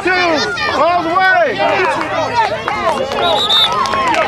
two, all the way!